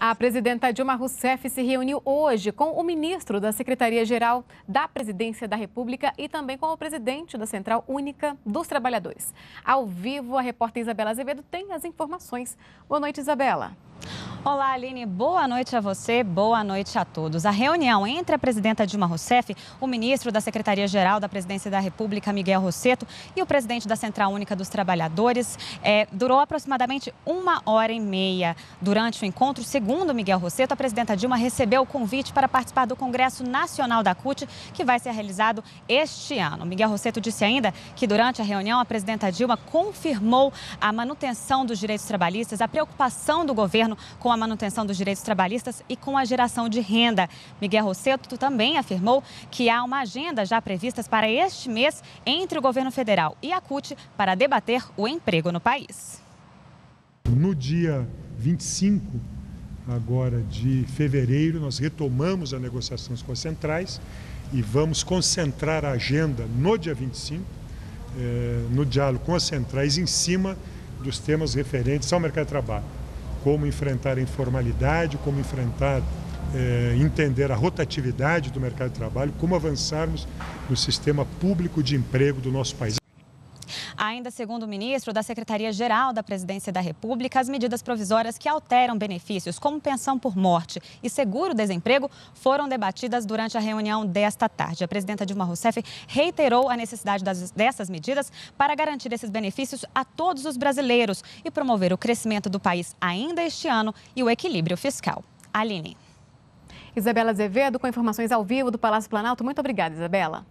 A presidenta Dilma Rousseff se reuniu hoje com o ministro da Secretaria-Geral da Presidência da República e também com o presidente da Central Única dos Trabalhadores. Ao vivo, a repórter Isabela Azevedo tem as informações. Boa noite, Isabela. Olá, Aline. Boa noite a você, boa noite a todos. A reunião entre a presidenta Dilma Rousseff, o ministro da Secretaria-Geral da Presidência da República, Miguel Rosseto, e o presidente da Central Única dos Trabalhadores é, durou aproximadamente uma hora e meia. Durante o encontro, segundo Miguel Rosseto, a presidenta Dilma recebeu o convite para participar do Congresso Nacional da CUT, que vai ser realizado este ano. Miguel Rosseto disse ainda que durante a reunião, a presidenta Dilma confirmou a manutenção dos direitos trabalhistas, a preocupação do governo com a manutenção dos direitos trabalhistas e com a geração de renda. Miguel Rosseto também afirmou que há uma agenda já prevista para este mês entre o governo federal e a CUT para debater o emprego no país. No dia 25 agora de fevereiro, nós retomamos as negociações com as centrais e vamos concentrar a agenda no dia 25, eh, no diálogo com as centrais, em cima dos temas referentes ao mercado de trabalho como enfrentar a informalidade, como enfrentar, é, entender a rotatividade do mercado de trabalho, como avançarmos no sistema público de emprego do nosso país. Ainda segundo o ministro da Secretaria-Geral da Presidência da República, as medidas provisórias que alteram benefícios como pensão por morte e seguro-desemprego foram debatidas durante a reunião desta tarde. A presidenta Dilma Rousseff reiterou a necessidade das, dessas medidas para garantir esses benefícios a todos os brasileiros e promover o crescimento do país ainda este ano e o equilíbrio fiscal. Aline. Isabela Azevedo com informações ao vivo do Palácio Planalto. Muito obrigada, Isabela.